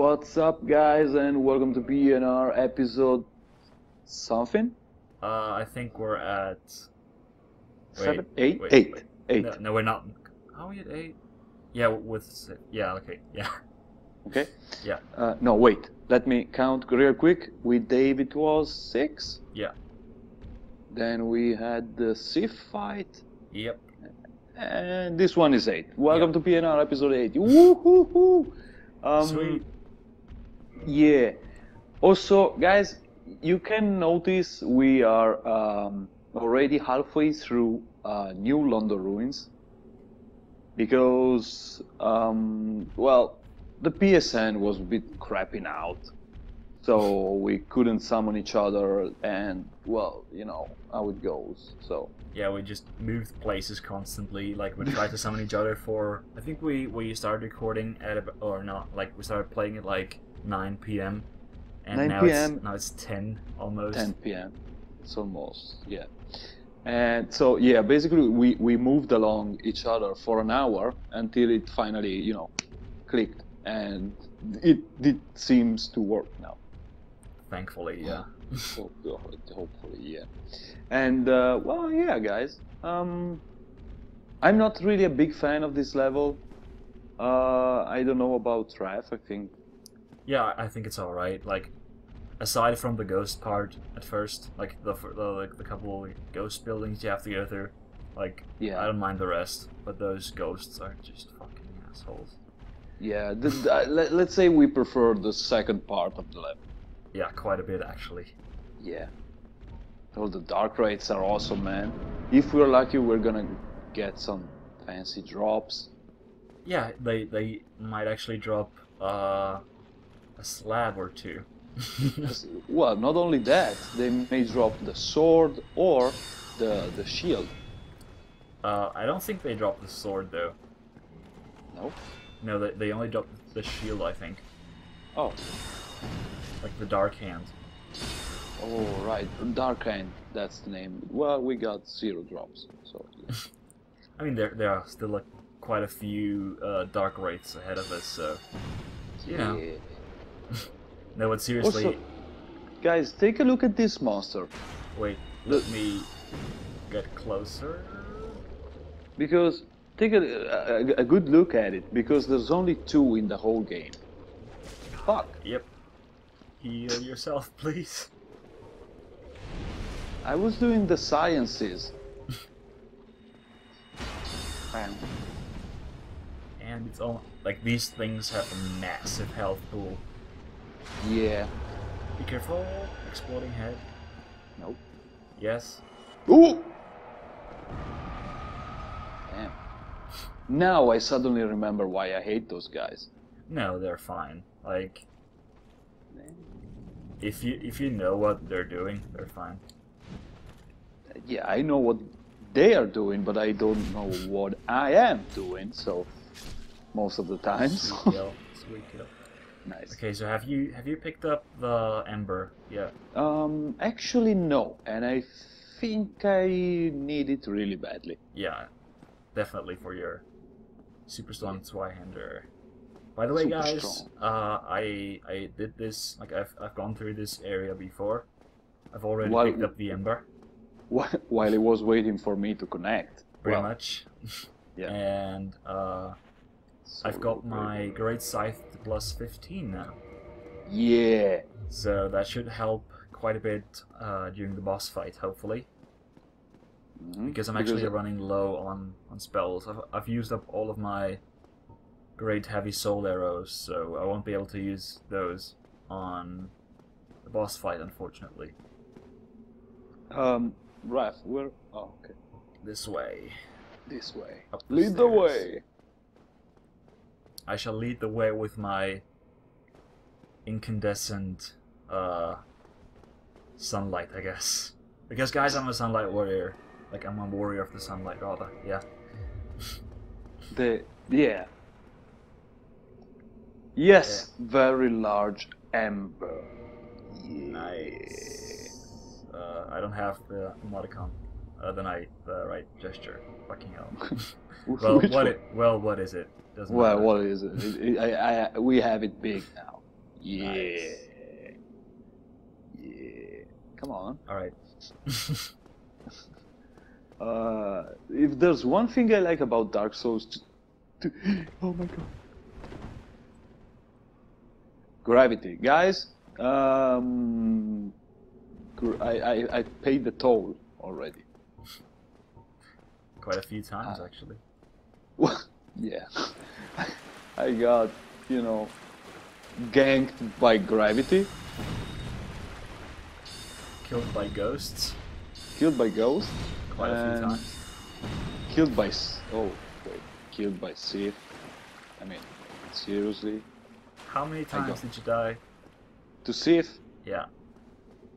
What's up, guys, and welcome to P&R episode something? Uh, I think we're at. Wait, Seven? Eight? wait, Eight. wait. Eight. No, no, we're not. How Are we at eight? Yeah, with yeah, okay, yeah, Okay? Yeah. Uh, no, wait. Let me count real quick. With Dave, it was six. yeah, Then we had the Sif fight. yep. And this one is eight. Welcome Yeah. to P&R episode eight. Woohoo! Um, Sweet. Yeah. Also, guys, you can notice we are um, already halfway through uh, New Londo Ruins because, um, well, the PSN was a bit crapping out, so we couldn't summon each other, and well, you know how it goes. So Yeah, we just moved places constantly. Like we tried to summon each other for. I think we we started recording at or not. Like we started playing it like 9 p.m. And 9 now PM. it's now it's 10 almost. 10 p.m. It's almost yeah. And so yeah, basically we we moved along each other for an hour until it finally you know clicked, and it it seems to work now. Thankfully, yeah. Hope- Hopefully, yeah. And uh, well, yeah, guys. Um, I'm not really a big fan of this level. Uh, I don't know about Raf. I think Yeah, I think it's all right. Like, aside from the ghost part at first, like the the like the couple ghost buildings you have to go through, like Yeah. I don't mind the rest, but those ghosts are just fucking assholes. yeah. The, the, let, let's say we prefer the second part of the level. Yeah, quite a bit actually. Yeah. All the dark wraiths are awesome, man. If we're lucky, we're gonna get some fancy drops. Yeah, they they might actually drop uh, a slab or two. well, not only that, they may drop the sword or the the shield. uh, I don't think they drop the sword though. No. No, they they only drop the shield. I think, Oh. like the dark hand. Oh right, Dark Hand. That's the name. Well, we got zero drops. So. Yeah. I mean, there there are still like quite a few uh, dark wraiths ahead of us, so you know. No, but seriously, Also, guys, take a look at this monster. wait, let me get closer. Because take a, a, a good look at it. Because there's only two in the whole game. Fuck. Yep. Heal yourself, please. I was doing the sciences. Bam. And it's all like these things have a massive health pool. Yeah. Be careful, exploding head. Nope. Yes. Ooh! Damn. Now I suddenly remember why I hate those guys. No, they're fine. Like if you if you know what they're doing, they're fine. Yeah, I know what they are doing, but I don't know what I am doing, so most of the times. Sweet kill. Sweet kill. Nice. Okay, so have you have you picked up the ember? Yeah. Um, actually, no, and I think I need it really badly. Yeah, definitely for your super strong Zweihander. By the way, Super guys, uh, I I did this like I've I've gone through this area before. I've already Why- picked up the ember, Wh- While it was waiting for me to connect. pretty Well, much, Yeah. and uh, so I've got my great scythe plus fifteen now, Yeah. so that should help quite a bit uh, during the boss fight, hopefully. Mhm. Because I'm actually running low on on spells. I've I've used up all of my great heavy soul arrows, so I won't be able to use those on the boss fight, unfortunately. Um, Raf, where? Oh, okay. This way. This way. Lead the way. I shall lead the way with my incandescent uh sunlight, I guess. Because guys, I'm a sunlight warrior. Like I'm a warrior of the sunlight rather, yeah. The yeah. Yes, very large ember. Nice. Uh, I don't have the emoticon. Uh, the night, the right gesture. Fucking hell. well, Which what it? Well, what is it? Doesn't Well, matter. what is it? It- it- I, I, we have it big now. Yeah. Nice. Yeah. Come on. All right. Uh, if there's one thing I like about Dark Souls, t- t- oh my god, gravity, guys. Um, I, I I paid the toll already. Quite a few times Ah. actually. Well, yeah, I got you know ganked by gravity, Killed by ghosts. killed by ghosts, Quite a few times. killed by oh wait, killed by Sif. I mean, seriously, How many times did you die? to Sif. Yeah.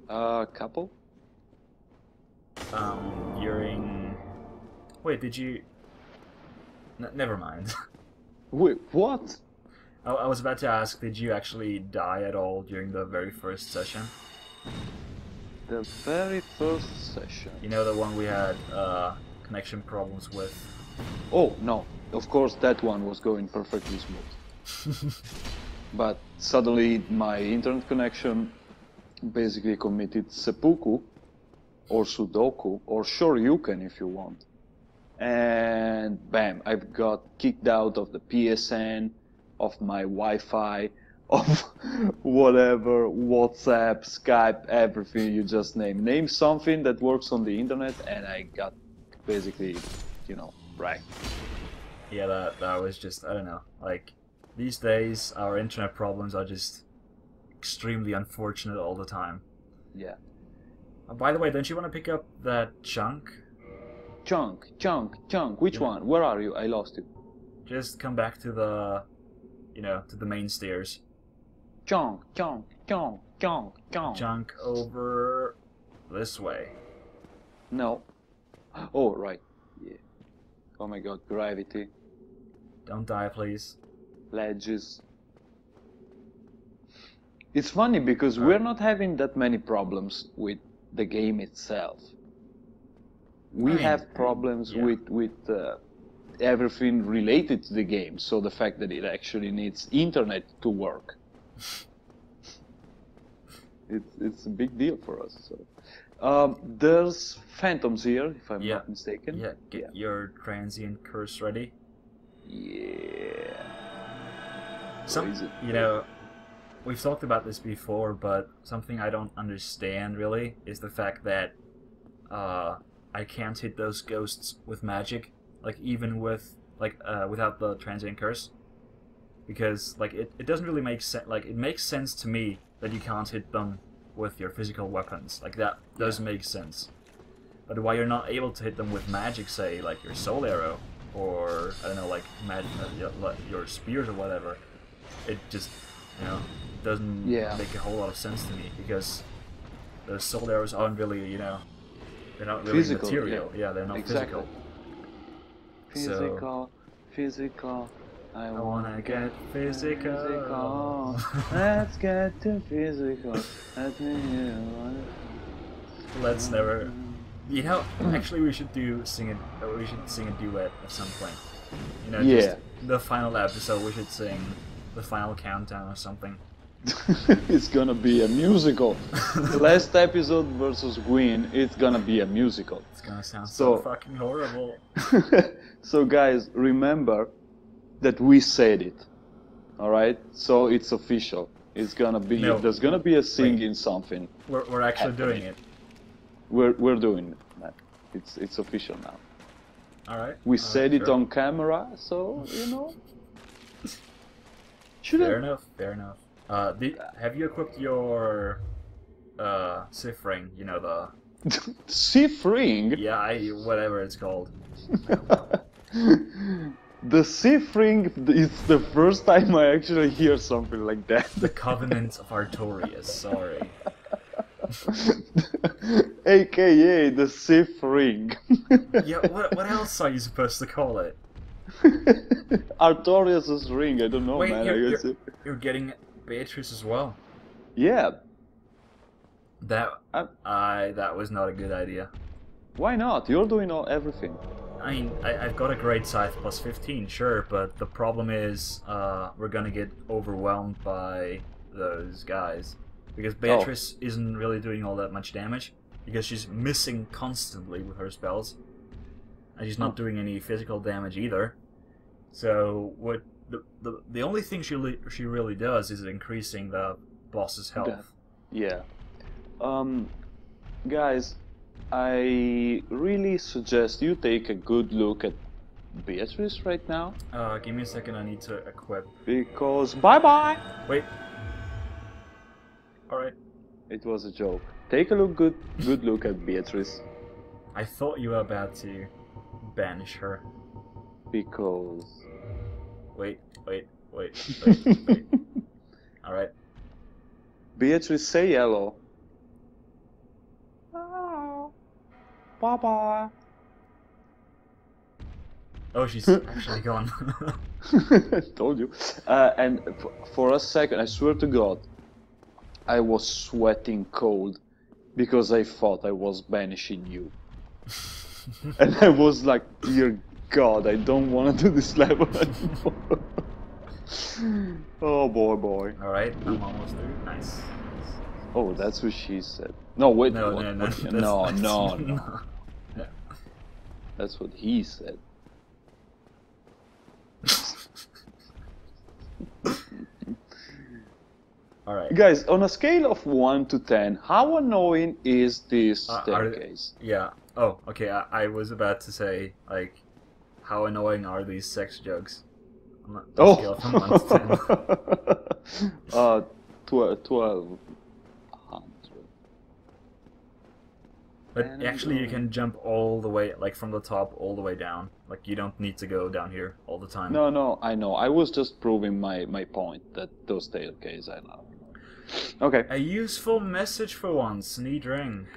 A couple? Um, during. Wait, did you? N- never mind. Wait, what? I-, I was about to ask, did you actually die at all during the very first session? The very first session. You know the one we had uh, connection problems with. Oh, no. Of course, that one was going perfectly smooth. But suddenly, my internet connection basically committed seppuku, or sudoku, or shoryuken if you want. And bam, I've got kicked out of the PSN, of my Wi Fi, of whatever, WhatsApp, Skype, everything you just name. Name something that works on the internet, and I got basically, you know, wrecked. Yeah, that that was just I don't know. Like these days, our internet problems are just extremely unfortunate all the time. Yeah. Uh, by the way, don't you want to pick up that chunk? Chunk, chunk, chunk. Which Yeah. one? Where are you? I lost you. Just come back to the, you know, to the main stairs. Chunk, chunk, chunk, chunk, chunk. Chunk over this way. No. Oh, right. Yeah. Oh my god, gravity, Don't die, please. ledges. It's funny because we're not having that many problems with the game itself. We have problems yeah. with with uh, everything related to the game. So the fact that it actually needs internet to work, it's it's a big deal for us. So um, there's phantoms here, if I'm Yeah. not mistaken. Yeah, get Yeah. your transient curse ready. Yeah. Some, you know, we've talked about this before, but something I don't understand really is the fact that uh, I can't hit those ghosts with magic, like even with like uh, without the transient curse, because like it, it doesn't really make sense. Like it makes sense to me that you can't hit them with your physical weapons. Like that does make sense. But why you're not able to hit them with magic, say like your soul arrow, or I don't know, like mag- uh, your, like, your spears or whatever, it just you know doesn't Yeah. make a whole lot of sense to me because those soul arrows aren't really you know they're not really Physical, material. yeah. they're not Exactly. physical. So- Physical, physical. I, I wanna get physical. physical. Let's get to physical. Let me hear. Let's never. You know, actually, we should do sing it. uh, We should sing a duet at some point. You know, Yeah. just the final episode. We should sing the final countdown or something. it's gonna be a musical. last episode versus Gwyn, it's gonna be a musical. It's gonna sound so, So- fucking horrible. so guys, remember that we said it. All right, so it's official. It's gonna be. No. There's gonna be a singing something. We're, we're actually Happening. doing it. We're we're doing it. man. It's it's official now. All right. We All right, said it Uh, sure. on camera, so you know. Should Fair enough. Fair enough. Uh, did, have you equipped your uh Sif ring? You know the Sif ring. yeah, I whatever it's called. the Sif ring is the first time I actually hear something like that. The Covenant of Artorias. Sorry. AKA the Sif ring. Yeah. What what else are you supposed to call it? Artorias' ring, I don't know, Wait, man. you're- you're- it- You're getting Beatrice as well. Yeah, That I- I that was not a good idea. why not? You're doing all everything. I mean, I, I've got a great scythe plus 15, sure, but the problem is uh, we're gonna get overwhelmed by those guys because Oh. Beatrice isn't really doing all that much damage because she's missing constantly with her spells, and she's not Oh. doing any physical damage either. So what the the, the only thing she li- she really does is increasing the boss's health. Death. Yeah. Um, guys, I really suggest you take a good look at Beatrice right now Uh, give me a second. I need to equip. because bye bye. Wait. All right. It was a joke. Take a look, good, good look at Beatrice I thought you were about to banish her. because. Wait, wait, wait, wait, wait. All right. Beatrice, say hello. Hello. Bye bye. Oh, she's actually gone. Told you. Uh, and for a second, I swear to God, I was sweating cold because I thought I was banishing you. And I was like, dear God, I don't want to do this level anymore. oh boy, boy. All right, I'm almost there. Nice. Oh, that's what she said. No, wait. No, what- no, no, what- that's- no, that's- no, no. That's what he said. All right. Guys, on a scale of 1 to 10, how annoying is this Uh, are- staircase? Yeah. Oh, okay. I, I was about to say like, how annoying are these sex jokes? On a Oh! scale from one to ten. uh, tw- 12. But And, actually, you um, can jump all the way, like from the top all the way down. Like you don't need to go down here all the time. No, no, I know. I was just proving my, my point that those staircases I love. Okay. A useful message for once. Need ring.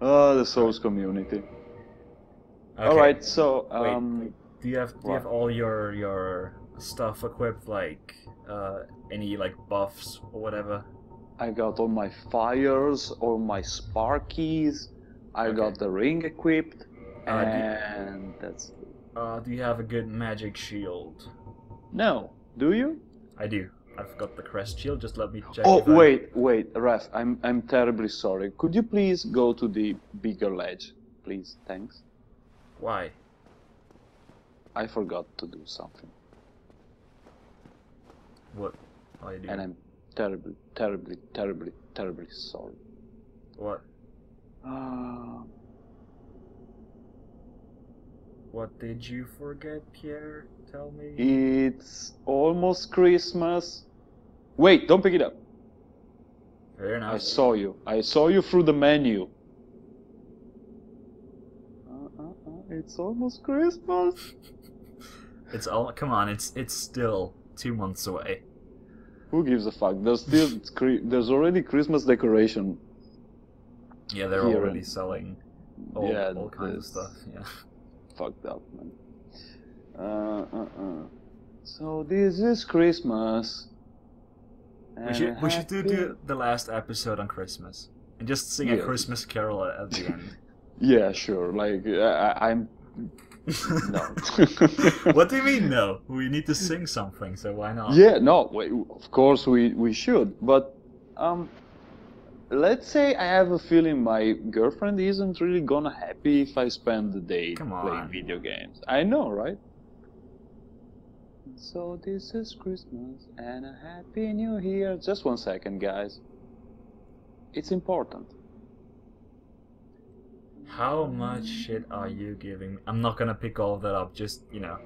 oh, the Souls community. Okay. Alright, so, Wait, um, wait. Do you have do you have all your your stuff equipped? Like uh, any like buffs or whatever? I got all my fires, all my sparkies, I Okay. got the ring equipped, Uh, and that's. Uh, do you have a good magic shield? No, do you? I do. I've got the crest shield. Just let me check. Oh if I- wait, wait, Ref, I'm I'm terribly sorry. Could you please go to the bigger ledge, please? Thanks. Why? I forgot to do something, What? Why do? and I'm terribly, terribly, terribly, terribly sorry. What? Uh, What did you forget, Pierre? Tell me. it's almost Christmas. Wait, don't pick it up. Fair I saw you. I saw you through the menu. Uh, uh, uh, it's almost Christmas. It's all. Come on. It's it's still two months away. Who gives a fuck? There's still there's already Christmas decoration. Yeah, they're Here already selling all, Yeah, all kinds of stuff. Yeah. Fucked up, man. Uh, uh, uh. So this is Christmas. We should we should do happy- the, last episode on Christmas and just sing a Christmas carol at the end. Yeah, sure. Like I- I'm no. what do you mean no? We need to sing something, so why not? Yeah, no. Wait, of course we we should, but um, let's say I have a feeling my girlfriend isn't really gonna happy if I spend the day playing video games. I know, right? So this is Christmas and a happy new year. Just one second, guys. It's important. How much shit are you giving? me? I'm not gonna pick all that up, just, you know.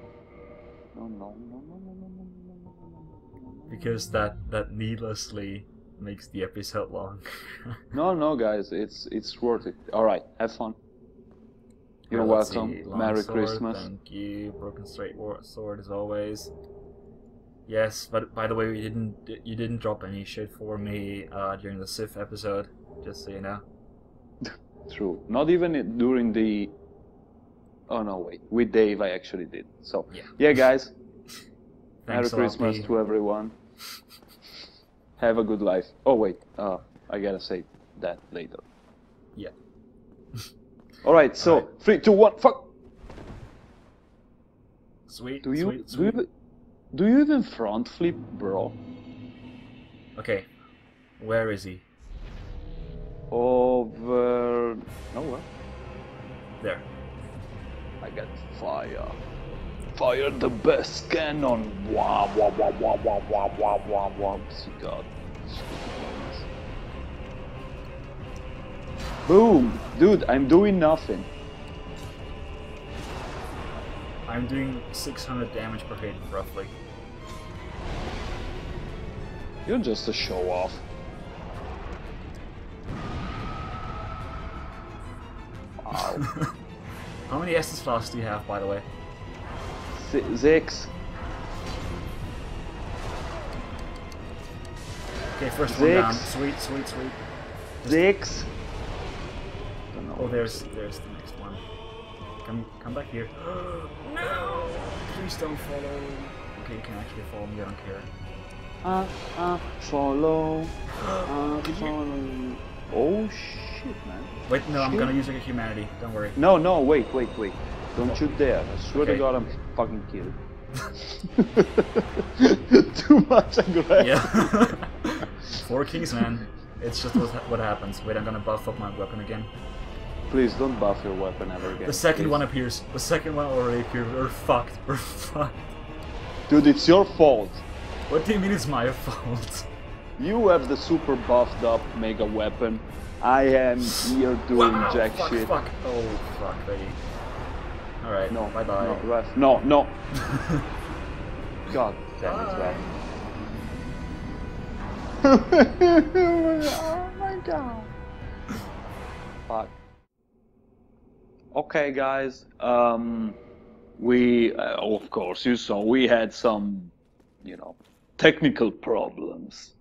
Because that, that needlessly makes the episode long. no, no, guys, it's it's worth it. Alright, have fun. You're well, welcome. Merry sword, Christmas. Thank you. Broken straight sword as always. Yes, but by the way, you didn't you didn't drop any shit for me uh, during the Sif episode. Just so you know. True. Not even during the. Oh no, wait. With Dave, I actually did. So Yeah. yeah, guys. Merry Thanks a lot, Christmas to everyone. Have a good life. Oh wait, uh, I gotta say that later. Yeah. All right. So Alright. three, two, one. Fuck. Sweet. Do you Sweet, do you sweet. Do you even front flip, bro? Okay, where is he? Over nowhere. There. I got fire. Fire the best cannon. Wah wah wah wah wah wah wah wah wah. See God. Boom, dude! I'm doing nothing. I'm doing 600 damage per hit, roughly. You're just a show How many Estus flasks do you have, by the way? Si- Six. Okay, first one down. Sweet, sweet, sweet. Six. Oh, there's there's the next one. Come come back here. no! Please don't follow. Okay, you can actually follow me. I don't care. Uh, uh, follow. Uh, follow. Oh shit, man. Wait, no, I'm gonna use like a humanity. Don't worry. No, no, wait, wait, wait. Don't you dare. I swear to God, I'm fucking killed. Too much aggression. Yeah. Four kings, man. It's just what, what happens. Wait, I'm gonna buff up my weapon again. Please don't buff your weapon ever again. The second please. one appears. The second one already appeared. We're fucked. We're fucked. Dude, it's your fault. What do you mean it's my fault? You have the super buffed up mega weapon. I am here doing Wow, jack fuck, shit. Fuck. Oh, fuck, baby. Alright, No, bye bye. no. No, no. God damn it, Bye. Oh my god. Fuck. Okay, guys. Um, we, uh, of course, you saw we had some, you know, technical problems.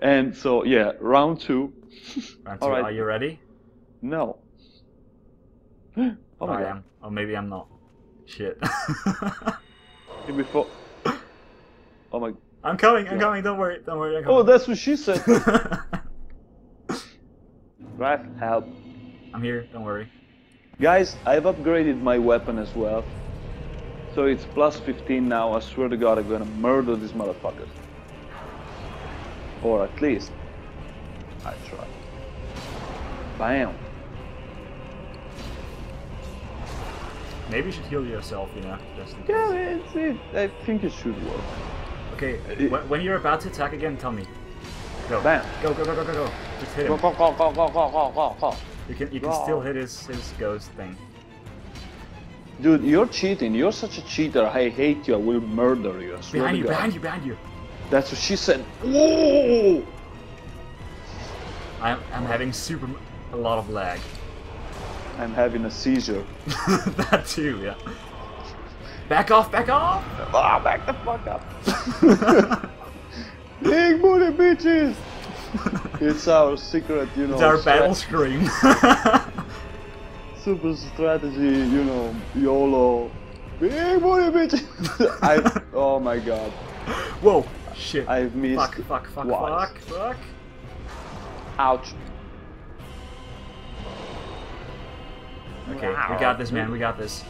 And so, yeah, round two. Round two, Alright. Are you ready? No. oh my I god. am. Or maybe I'm not. Shit. Before. Oh my. I'm coming, I'm Yeah. coming, don't worry, don't worry, I'm oh, coming. Oh, that's what she said. Raf, help. I'm here, don't worry. Guys, I've upgraded my weapon as well. So it's plus 15 now. I swear to God, I'm gonna murder these motherfuckers. Or at least, I try. Bam. Maybe you should heal yourself, you know, just in case. Yeah, it's, it, I think it should work. Okay, It- when, you're about to attack again, tell me. Go. Bam. Go, go, go, go, go, go. Just hit him. go, go, go, go, go, go, go, go. You can, you can Go. still hit his, his ghost thing. Dude, you're cheating. You're such a cheater. I hate you. I will murder you. I swear Behind you, behind you, behind you. That's what she said. Whoa! I'm, I'm having super, a lot of lag. I'm having a seizure. that too, yeah. Back off, back off! Ah, back the fuck up. Big booty bitches! it's our secret, you know. It's our battle scream. Super strategy, you know, YOLO. Big booty bitches! I, oh my god. Whoa, shit. I've missed. fuck, fuck, fuck, twice. fuck, fuck. Ouch. Okay, we got this, man, we got this.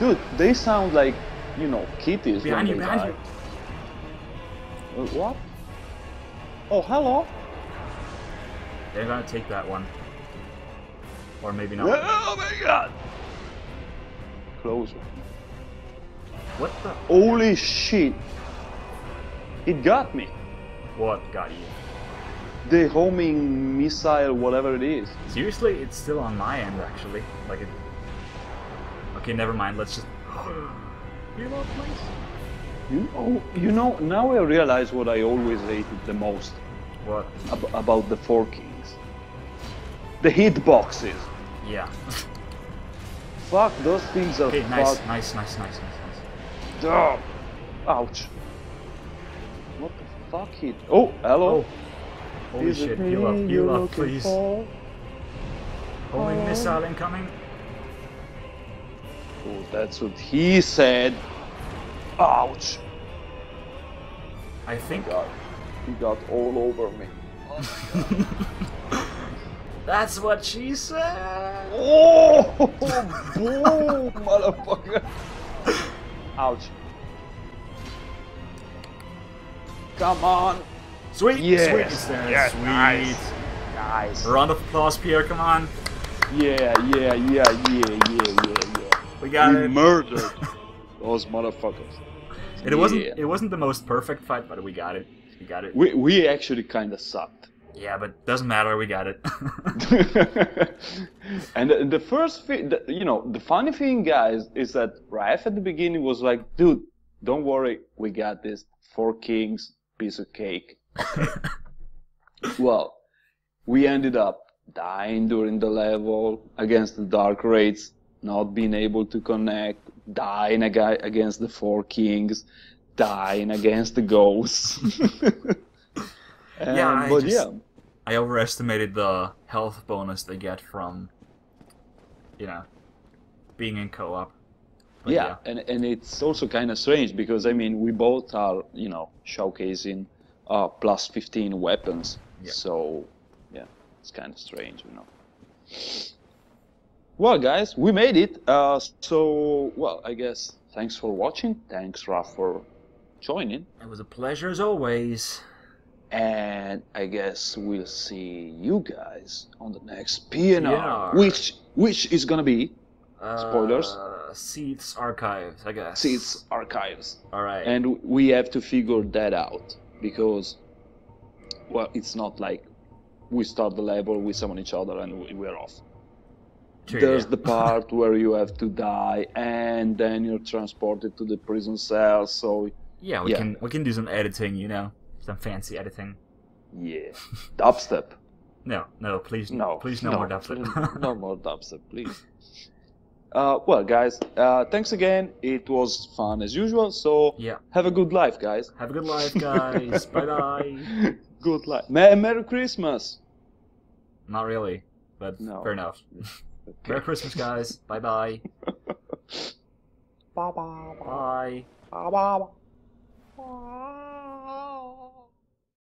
Dude, they sound like, you know, kitties. Behind you, behind die. you. Uh, what? Oh, hello. They're gonna take that one. Or maybe not. Oh my god. Closer. What the? Holy shit. It got me. What got you? The homing missile, whatever it is. Seriously, it's still on my end, actually. Like it. Okay, never mind. Let's just. Reload, please. You know, you know, now I realize what I always hated the most What? ab- about the Four Kings. The hitboxes. Yeah. Fuck, those things are okay, nice, nice, nice, nice, nice, nice. Ugh. Ouch. Fuck hit? Oh, hello. Oh. Holy Is shit, heal up, heal up, please. for? Homing Oh. missile incoming. Oh, that's what he said. Ouch. I think God, he got all over me. that's what she said. Oh, boom, motherfucker. Ouch. Come on. Sweet, Yes. sweet, Yes, sweet. nice. Nice. A round of applause, Pierre. Come on, Yeah, yeah, yeah, yeah, yeah, yeah, yeah. we got we it. murdered those motherfuckers. It wasn't. It wasn't the most perfect fight, but we got it. We got it. We we actually kind of sucked. Yeah, but doesn't matter. We got it. and the, the first thing, the, you know, the funny thing, guys, is that Raf at the beginning was like, "Dude, don't worry, we got this. Four kings, piece of cake." Well, we ended up dying during the level against the dark wraiths, not being able to connect, dying aga- against the four kings, dying against the ghosts. Yeah, Um, I but just- yeah, I overestimated the health bonus they get from, you know, being in co-op. But yeah, and and it's also kind of strange because I mean we both are you know showcasing uh, plus 15 weapons, Yeah. so yeah, it's kind of strange, you know. Well, guys, we made it. Uh, so well, I guess thanks for watching. Thanks, Raf, for joining, It was a pleasure as always. and I guess we'll see you guys on the next P&R, P&R. which which is gonna be Spoilers? Uh, Seeds archives, I guess. Seeds Archives. All right. and we have to figure that out because well it's not like we start the level we summon each other and we- we're off True, there's yeah. the part where you have to die and then you're transported to the prison cell so Yeah, we yeah. can we can do some editing, you know, some fancy editing. yeah dubstep No, no, please, no please, no, more dubstep. no more dubstep please uh, well guys uh, thanks again it was fun as usual so yeah. have a good life guys Have a good life, guys. bye bye. good life Ma- merry christmas Not really, but No. fair enough. Okay. Merry Christmas, guys. Bye bye. Bye bye. Bye. Bye bye.